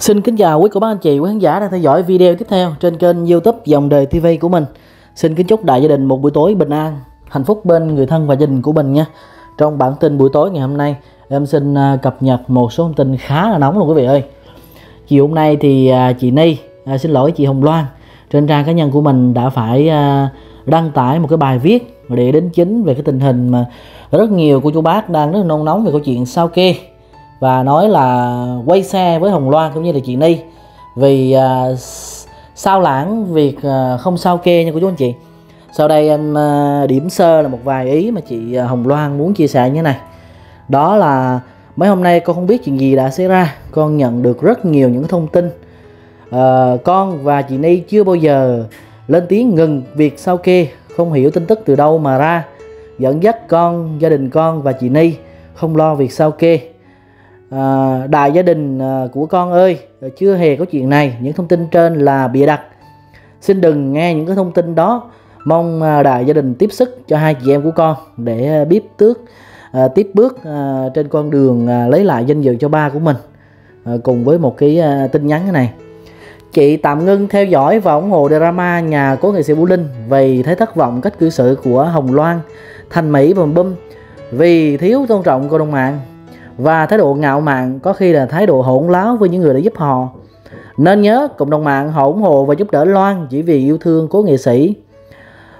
Xin kính chào quý cô bác anh chị, quý khán giả đang theo dõi video tiếp theo trên kênh youtube Dòng Đời TV của mình. Xin kính chúc đại gia đình một buổi tối bình an, hạnh phúc bên người thân và gia đình của mình nha. Trong bản tin buổi tối ngày hôm nay, em xin à, cập nhật một số thông tin khá là nóng luôn quý vị ơi. Chiều hôm nay thì à, chị Ni, à, xin lỗi chị Hồng Loan Trên trang cá nhân của mình đã phải à, đăng tải một cái bài viết để đến chính về cái tình hình mà rất nhiều cô chú bác đang rất nôn nóng về câu chuyện sao kê và nói là quay xe với Hồng Loan cũng như là chị Ni. Vì uh, sao lãng việc uh, không sao kê nha cô chú anh chị. Sau đây em uh, điểm sơ là một vài ý mà chị Hồng Loan muốn chia sẻ như thế này. Đó là mấy hôm nay con không biết chuyện gì đã xảy ra. Con nhận được rất nhiều những thông tin. Uh, con và chị Ni chưa bao giờ lên tiếng ngừng việc sao kê không hiểu tin tức từ đâu mà ra. Dẫn dắt con gia đình con và chị Ni không lo việc sao kê à, đại gia đình à, của con ơi chưa hề có chuyện này những thông tin trên là bịa đặt. Xin đừng nghe những cái thông tin đó. Mong à, đại gia đình tiếp sức cho hai chị em của con để biết tước à, tiếp bước à, trên con đường à, lấy lại danh dự cho ba của mình à, cùng với một cái à, tin nhắn này. Chị tạm ngưng theo dõi và ủng hộ drama nhà cố nghệ sĩ Vũ Linh vì thấy thất vọng cách cư xử của Hồng Loan, Thành Mỹ và Bum vì thiếu tôn trọng cộng đồng mạng và thái độ ngạo mạn có khi là thái độ hỗn láo với những người đã giúp họ. Nên nhớ cộng đồng mạng họ ủng hộ và giúp đỡ Loan chỉ vì yêu thương cố nghệ sĩ.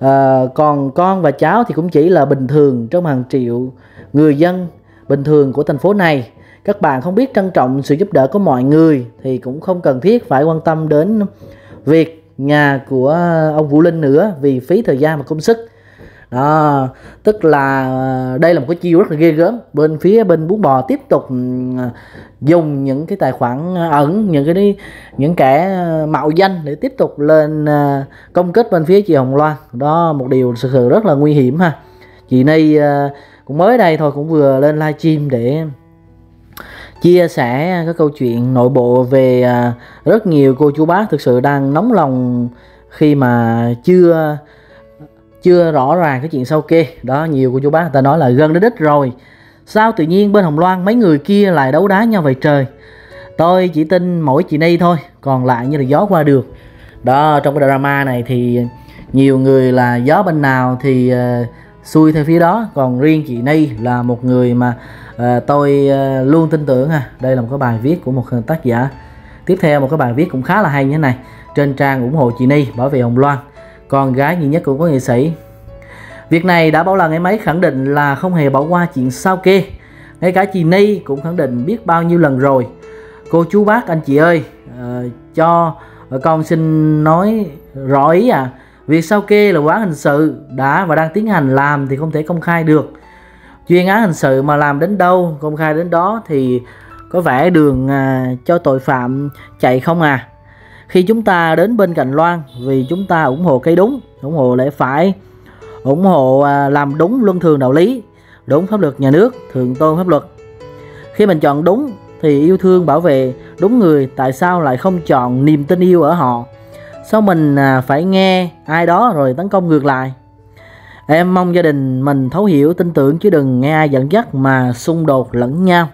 À, còn con và cháu thì cũng chỉ là bình thường trong hàng triệu người dân bình thường của thành phố này. Các bạn không biết trân trọng sự giúp đỡ của mọi người thì cũng không cần thiết phải quan tâm đến việc nhà của ông Vũ Linh nữa vì phí thời gian và công sức đó, tức là ờ, đây là một cái chiêu rất là ghê gớm. Bên phía bên bún bò tiếp tục ừ, dùng những cái tài khoản ờ, ẩn, những cái những kẻ ờ, mạo danh để tiếp tục lên công kích bên phía chị Hồng Loan. Đó, một điều thực sự rất là nguy hiểm ha. Chị Ni cũng mới đây thôi cũng vừa lên livestream để chia sẻ cái câu chuyện nội bộ về rất nhiều cô chú bác thực sự đang nóng lòng khi mà chưa chưa rõ ràng cái chuyện sau kê. Đó nhiều của chú bác người ta nói là gần đến đích rồi. Sao tự nhiên bên hồng loan mấy người kia lại đấu đá nhau vậy trời? Tôi chỉ tin mỗi chị ni thôi còn lại như là gió qua được đó trong cái drama này thì nhiều người là gió bên nào thì ờ, uh, xuôi theo phía đó. Còn riêng chị ni là một người mà uh, tôi uh, luôn tin tưởng ha đây là một cái bài viết của một tác giả. Tiếp theo một cái bài viết cũng khá là hay như thế này. Trên trang ủng hộ chị ni bảo vệ hồng loan con gái duy nhất của có nghệ sĩ. Việc này đã bao lần em ấy khẳng định là không hề bỏ qua chuyện sao kê. Ngay cả chị Ni cũng khẳng định biết bao nhiêu lần rồi. Cô chú bác anh chị ơi, uh, cho con xin nói rõ ý à. Việc sao kê là vụ án hình sự đã và đang tiến hành làm thì không thể công khai được. Chuyên án hình sự mà làm đến đâu, công khai đến đó thì có vẻ đường uh, cho tội phạm chạy không à khi chúng ta đến bên cạnh Loan, vì chúng ta ủng hộ cây đúng, ủng hộ lẽ phải, ủng hộ à, làm đúng luân thường đạo lý, đúng pháp luật nhà nước thượng tôn pháp luật. Khi mình chọn đúng thì yêu thương bảo vệ đúng người, tại sao lại không chọn niềm tin yêu ở họ? Sao mình à, phải nghe ai đó rồi tấn công ngược lại? Em mong gia đình mình thấu hiểu, tin tưởng chứ đừng nghe ai dẫn dắt mà xung đột lẫn nhau.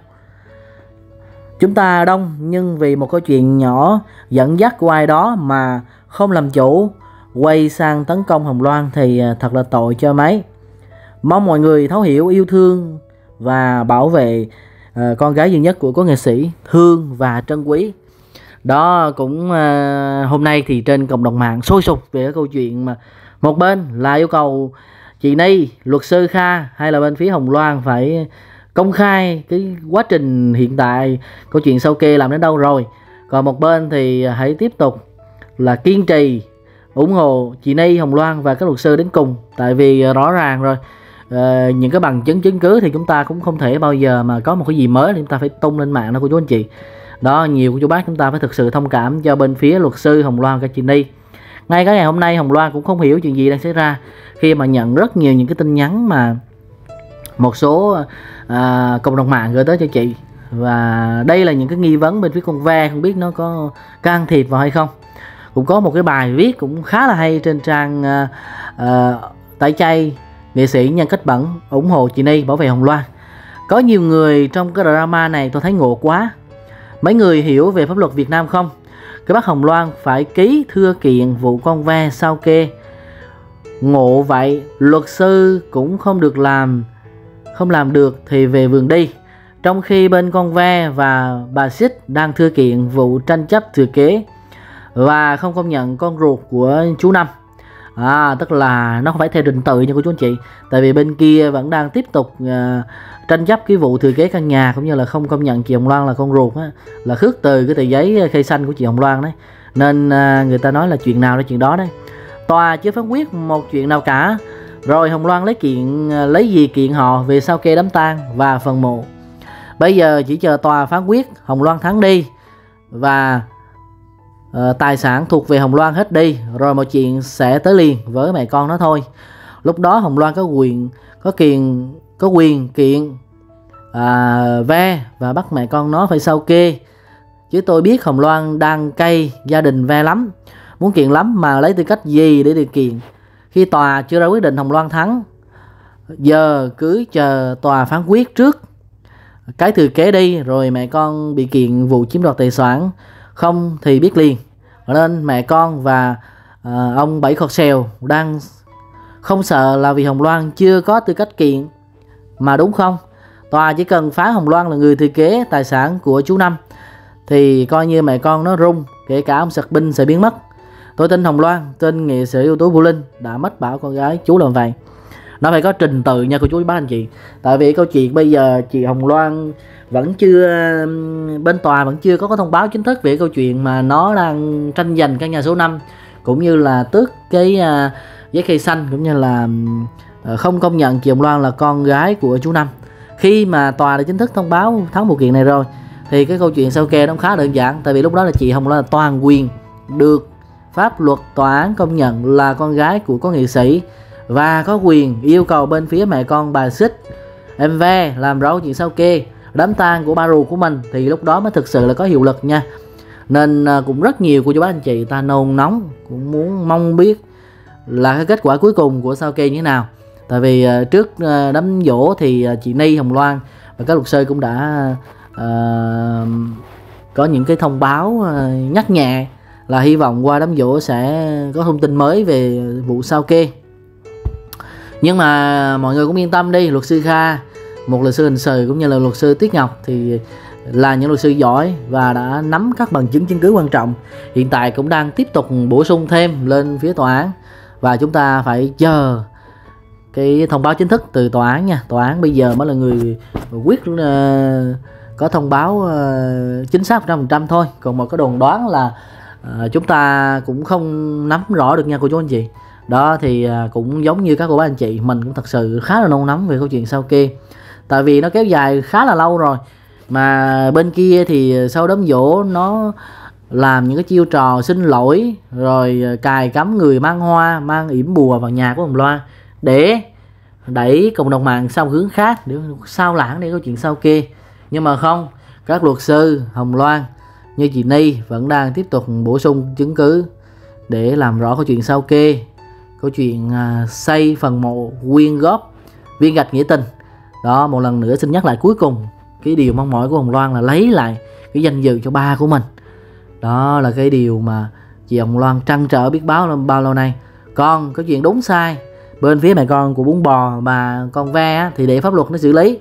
Chúng ta đông nhưng vì một câu chuyện nhỏ dẫn dắt của ai đó mà không làm chủ quay sang tấn công Hồng Loan thì à, thật là tội cho mấy. Mong mọi người thấu hiểu yêu thương và bảo vệ uh, con gái duy nhất của cố nghệ sĩ thương và trân quý. Đó cũng uh, hôm nay thì trên cộng đồng mạng sôi sục về cái câu chuyện mà một bên là yêu cầu chị Ni, luật sư Kha hay là bên phía Hồng Loan phải công khai cái quá trình hiện tại câu chuyện sau kê làm đến đâu rồi. Còn một bên thì hãy tiếp tục là kiên trì ủng hộ chị Ni Hồng Loan và các luật sư đến cùng. Tại vì ờ, rõ ràng rồi uh, những cái bằng chứng chứng cứ thì chúng ta cũng không thể bao giờ mà có một cái gì mới thì chúng ta phải tung lên mạng đó của chú anh chị. Đó nhiều của chú bác chúng ta phải thực sự thông cảm cho bên phía luật sư Hồng Loan và chị Ni. Ngay cái ngày hôm nay Hồng Loan cũng không hiểu chuyện gì đang xảy ra khi mà nhận rất nhiều những cái tin nhắn mà một số à, cộng đồng mạng gửi tới cho chị. Và đây là những cái nghi vấn bên phía con ve không biết nó có can thiệp vào hay không. Cũng có một cái bài viết cũng khá là hay trên trang à, à, tẩy chay nghệ sĩ nhân cách bẩn ủng hộ chị Ni bảo vệ Hồng Loan. Có nhiều người trong cái drama này tôi thấy ngộ quá. Mấy người hiểu về pháp luật Việt Nam không? Cái bác Hồng Loan phải ký thưa kiện vụ con ve sao kê. Ngộ vậy luật sư cũng không được làm không làm được thì về vườn đi. Trong khi bên con ve và bà xích đang thưa kiện vụ tranh chấp thừa kế và không công nhận con ruột của chú Năm. À, tức là nó không phải theo trình tự nha cô chú anh chị tại vì bên kia vẫn đang tiếp tục uh, tranh chấp cái vụ thừa kế căn nhà cũng như là không công nhận chị Hồng Loan là con ruột á, là khước từ cái tờ giấy khai xanh của chị Hồng Loan đấy. Nên uh, người ta nói là chuyện nào là chuyện đó đấy. Tòa chưa phán quyết một chuyện nào cả rồi Hồng Loan lấy kiện à, lấy gì kiện họ về sao kê đám tang và phần mộ. Bây giờ chỉ chờ tòa phán quyết Hồng Loan thắng đi và uh, tài sản thuộc về Hồng Loan hết đi rồi mọi chuyện sẽ tới liền với mẹ con nó thôi. Lúc đó Hồng Loan có quyền có quyền có quyền kiện à, ve và bắt mẹ con nó phải sao kê. Chứ tôi biết Hồng Loan đang cay gia đình ve lắm muốn kiện lắm mà lấy tư cách gì để đi kiện khi tòa chưa ra quyết định Hồng Loan thắng giờ cứ chờ tòa phán quyết trước. Cái thừa kế đi rồi mẹ con bị kiện vụ chiếm đoạt tài sản. Không thì biết liền. Nên mẹ con và uh, ông bảy khọt xèo đang không sợ là vì Hồng Loan chưa có tư cách kiện. Mà đúng không? Tòa chỉ cần phá Hồng Loan là người thừa kế tài sản của chú Năm thì coi như mẹ con nó rung kể cả ông sạc binh sẽ biến mất tôi tin Hồng Loan tên nghệ sĩ ưu tú Vũ Linh đã mất bảo con gái chú làm vậy nó phải có trình tự nha cô chú bác anh chị. Tại vì câu chuyện bây giờ chị Hồng Loan vẫn chưa bên tòa vẫn chưa có có thông báo chính thức về câu chuyện mà nó đang tranh giành căn nhà số 5 cũng như là tước cái uh, giấy khai xanh cũng như là uh, không công nhận chị Hồng Loan là con gái của chú Năm. Khi mà tòa đã chính thức thông báo thắng vụ kiện này rồi thì cái câu chuyện sau kê nó khá đơn giản. Tại vì lúc đó là chị Hồng Loan là toàn quyền được pháp luật tòa án công nhận là con gái của có nghệ sĩ và có quyền yêu cầu bên phía mẹ con bà xích em ve làm rõ chuyện sau kê đám tang của ba ruột của mình thì lúc đó mới thực sự là có hiệu lực nha. Nên à, cũng rất nhiều của chú bác anh chị ta nôn nóng cũng muốn mong biết là cái kết quả cuối cùng của sao kê như thế nào. Tại vì à, trước à, đám dỗ thì chị Ni Hồng Loan và các luật sư cũng đã uh, có những cái thông báo nhắc nhẹ là hy vọng qua đám dỗ sẽ có thông tin mới về vụ sao kê. Nhưng mà mọi người cũng yên tâm đi luật sư Kha một luật sư hình sự cũng như là luật sư Tiết Ngọc thì là những luật sư giỏi và đã nắm các bằng chứng chứng cứ quan trọng. Hiện tại cũng đang tiếp tục bổ sung thêm lên phía tòa án và chúng ta phải chờ cái thông báo chính thức từ tòa án nha. Tòa án bây giờ mới là người quyết uh, có thông báo uh, chính xác 100% thôi. Còn một cái đồn đoán là Ờ, chúng ta cũng không nắm rõ được nha cô chú anh chị. Đó, thì à, cũng giống như các cô bác anh chị, mình cũng thật sự khá là nôn nóng về câu chuyện sau kia. tại vì nó kéo dài khá là lâu rồi. Mà bên kia thì sau đám dỗ nó làm những cái chiêu trò xin lỗi, rồi à, cài cắm người mang hoa, mang yểm bùa vào nhà của hồng Loan để đẩy cộng đồng mạng sang hướng khác, để sao lãng đi câu chuyện sau kia. Nhưng mà không, các luật sư Hồng Loan như chị Ni vẫn đang tiếp tục bổ sung chứng cứ để làm rõ câu chuyện sau kê, câu chuyện à, xây phần mộ quyên góp viên gạch nghĩa tình. Đó, một lần nữa xin nhắc lại cuối cùng, cái điều mong mỏi của Hồng Loan là lấy lại cái danh dự cho ba của mình. Đó là cái điều mà chị Hồng Loan trăn trở biết báo bao lâu nay. Con có chuyện đúng sai, bên phía mẹ con của bún bò mà con ve thì để pháp luật nó xử lý.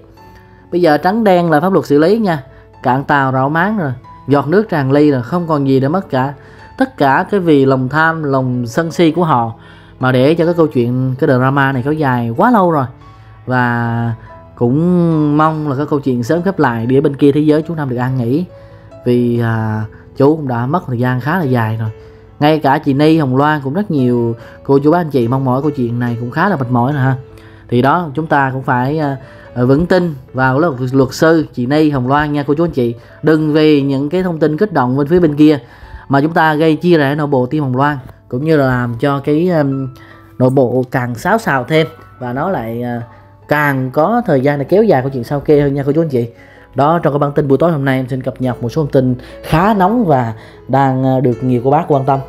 Bây giờ trắng đen là pháp luật xử lý nha, cạn tàu rạo máng rồi giọt nước tràn ly là không còn gì để mất cả. Tất cả cái vì lòng tham lòng sân si của họ mà để cho cái câu chuyện cái drama này kéo dài quá lâu rồi. Và cũng mong là cái câu chuyện sớm khép lại để bên kia thế giới chú Năm được an nghỉ. Vì à, chú cũng đã mất thời gian khá là dài rồi. Ngay cả chị Ni Hồng Loan cũng rất nhiều. Cô chú bác anh chị mong mỏi câu chuyện này cũng khá là mệt mỏi rồi ha thì đó chúng ta cũng phải uh, vững tin vào luật, luật sư chị Ni Hồng Loan nha cô chú anh chị. Đừng vì những cái thông tin kích động bên phía bên kia mà chúng ta gây chia rẽ nội bộ team Hồng Loan cũng như là làm cho cái um, nội bộ càng xáo xào thêm và nó lại uh, càng có thời gian để kéo dài câu chuyện sau kia hơn nha cô chú anh chị. Đó trong cái bản tin buổi tối hôm nay em xin cập nhật một số thông tin khá nóng và đang được nhiều cô bác quan tâm.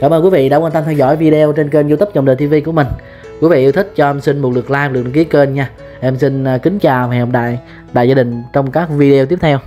Cảm ơn quý vị đã quan tâm theo dõi video trên kênh youtube dòng đời tv của mình quý vị yêu thích cho em xin một lượt like, một lượt đăng ký kênh nha. Em xin à, kính chào và hẹn gặp lại đại gia đình trong các video tiếp theo.